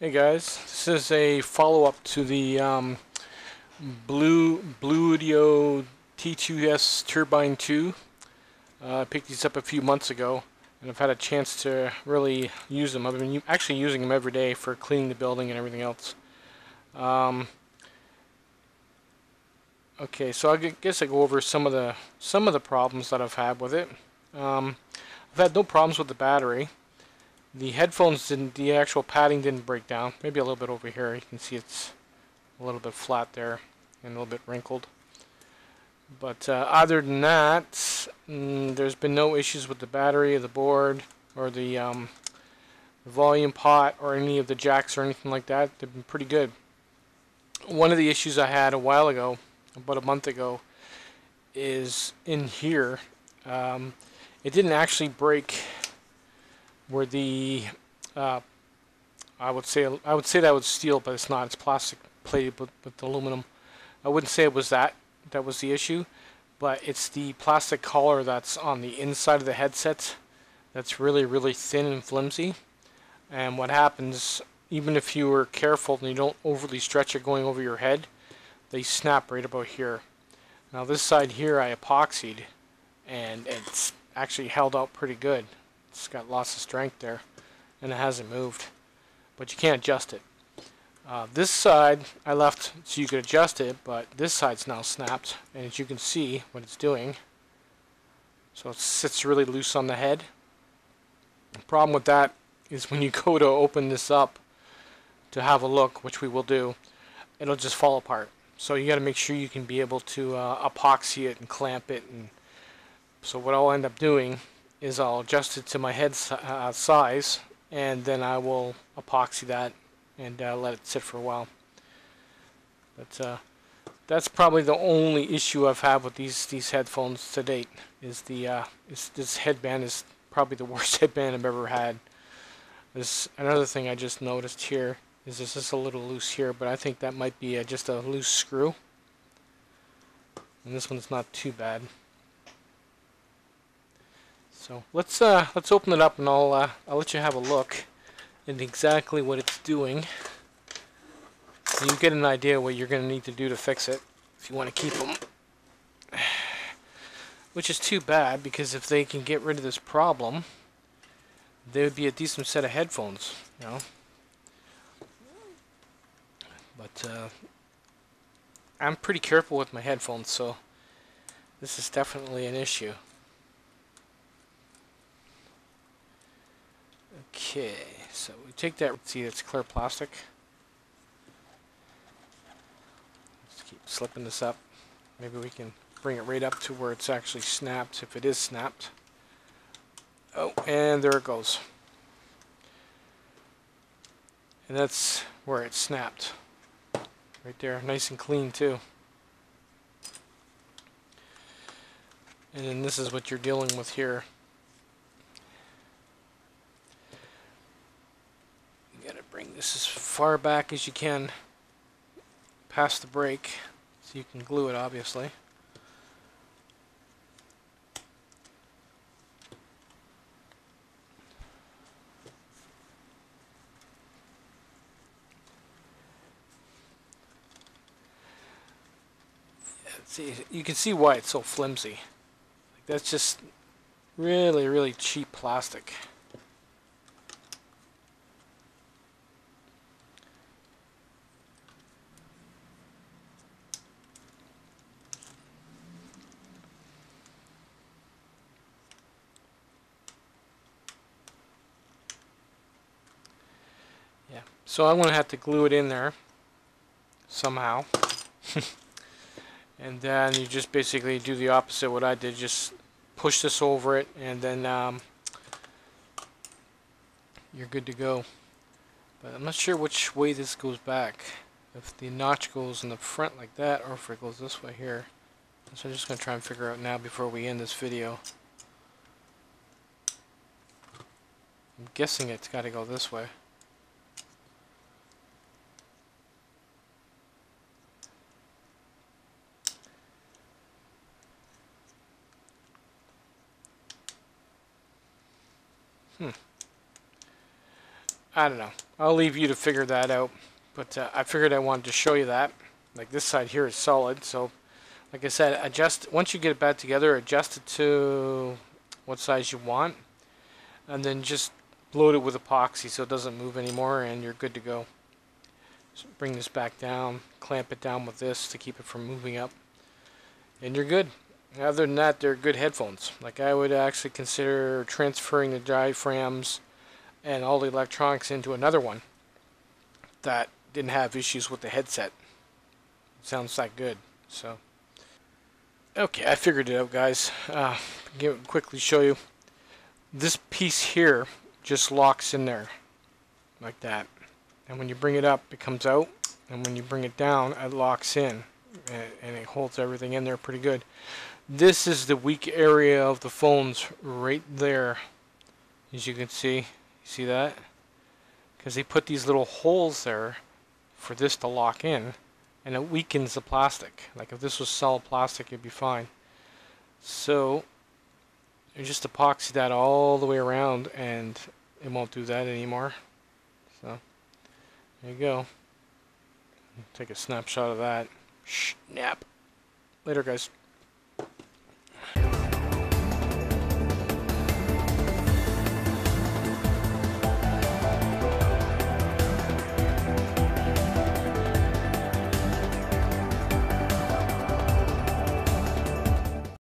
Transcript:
Hey guys, this is a follow-up to the um, Blue Bluedio T2S Turbine 2. Uh, I picked these up a few months ago and I've had a chance to really use them. I've been actually using them every day for cleaning the building and everything else. Um, okay, so I guess I go over some of the some of the problems that I've had with it. Um, I've had no problems with the battery. The headphones didn't, the actual padding didn't break down. Maybe a little bit over here. You can see it's a little bit flat there and a little bit wrinkled. But uh, other than that, mm, there's been no issues with the battery, or the board, or the um, volume pot, or any of the jacks or anything like that. They've been pretty good. One of the issues I had a while ago, about a month ago, is in here. Um, it didn't actually break where the uh, I would say I would say that was steel, but it's not. It's plastic plated with, with aluminum. I wouldn't say it was that that was the issue, but it's the plastic collar that's on the inside of the headset that's really really thin and flimsy. And what happens, even if you are careful and you don't overly stretch it going over your head, they snap right about here. Now this side here I epoxied, and it's actually held out pretty good. It's got lots of strength there and it hasn't moved. But you can't adjust it. Uh, this side I left so you could adjust it, but this side's now snapped, and as you can see what it's doing. So it sits really loose on the head. The problem with that is when you go to open this up to have a look, which we will do, it'll just fall apart. So you got to make sure you can be able to uh, epoxy it and clamp it. And so what I'll end up doing is I'll adjust it to my head uh, size and then I will epoxy that and uh, let it sit for a while. But uh, that's probably the only issue I've had with these these headphones to date. Is the uh, is this headband is probably the worst headband I've ever had. This another thing I just noticed here is this is a little loose here, but I think that might be a, just a loose screw. And this one's not too bad. So let's uh, let's open it up and I'll uh, I'll let you have a look at exactly what it's doing. So you get an idea what you're going to need to do to fix it if you want to keep them. Which is too bad because if they can get rid of this problem, they would be a decent set of headphones, you know. But uh, I'm pretty careful with my headphones, so this is definitely an issue. Okay, so we take that, see it's clear plastic. Let's keep slipping this up. Maybe we can bring it right up to where it's actually snapped, if it is snapped. Oh, and there it goes. And that's where it snapped. Right there, nice and clean too. And then this is what you're dealing with here. You gotta bring this as far back as you can past the break so you can glue it obviously. See, you can see why it's so flimsy. That's just really, really cheap plastic. So I'm going to have to glue it in there somehow. and then you just basically do the opposite what I did. Just push this over it and then um, you're good to go. But I'm not sure which way this goes back. If the notch goes in the front like that or if it goes this way here. So I'm just going to try and figure out now before we end this video. I'm guessing it's got to go this way. Hmm. I don't know. I'll leave you to figure that out. But uh, I figured I wanted to show you that. Like this side here is solid, so like I said, adjust once you get it back together, adjust it to what size you want, and then just load it with epoxy so it doesn't move anymore, and you're good to go. So bring this back down, clamp it down with this to keep it from moving up, and you're good. Other than that, they're good headphones. Like I would actually consider transferring the diaphragms and all the electronics into another one that didn't have issues with the headset. Sounds that good. So, okay, I figured it out, guys. Uh, give, quickly show you. This piece here just locks in there, like that. And when you bring it up, it comes out. And when you bring it down, it locks in. And, and it holds everything in there pretty good. This is the weak area of the phones right there. As you can see. You see that? Because they put these little holes there for this to lock in and it weakens the plastic. Like if this was solid plastic, it'd be fine. So you just epoxy that all the way around and it won't do that anymore. So there you go. Take a snapshot of that. Snap. Later, guys.